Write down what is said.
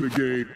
into the game.